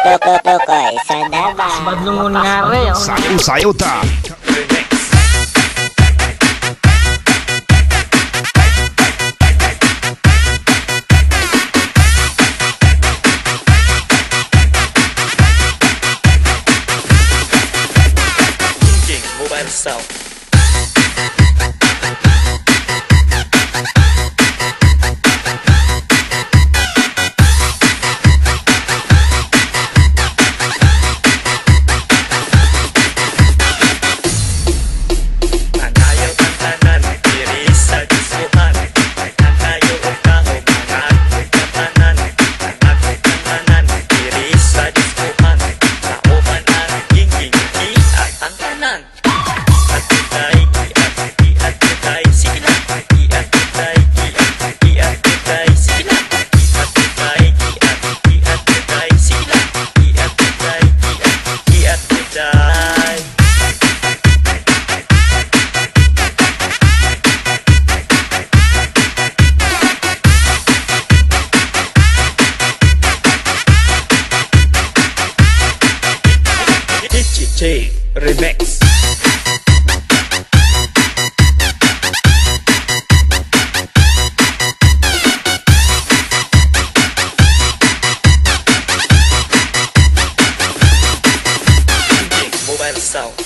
Tokotokoy sa Davao. Madlungon nga rin. Sayo-sayo ta. Mobile Sound. DJ Remix. Mobile Sound.